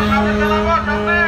Gracias.